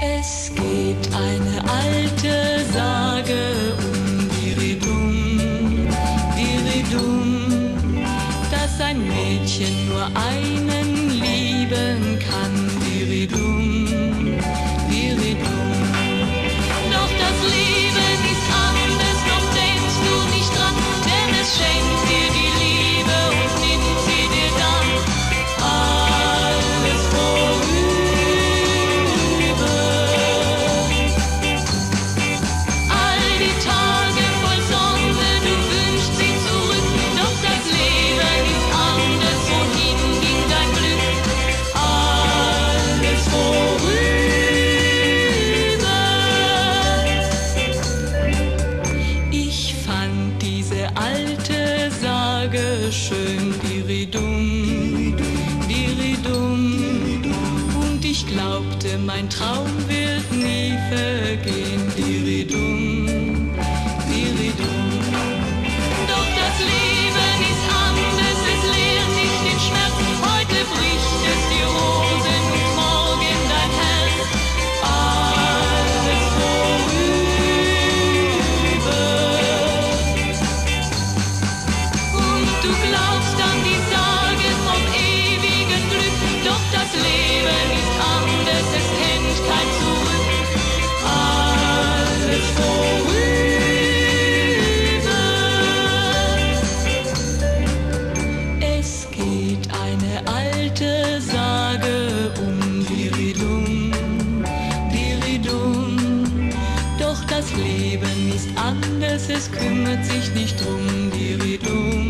Es geht eine alte Sage um Viridum, Viridum, dass ein Mädchen nur einen lieben kann. diese alte Sage schön, Diridum, Diridum. Und ich glaubte, mein Traum wird nie vergehen, Diridum. das Leben ist anders, es kümmert sich nicht um die Redung.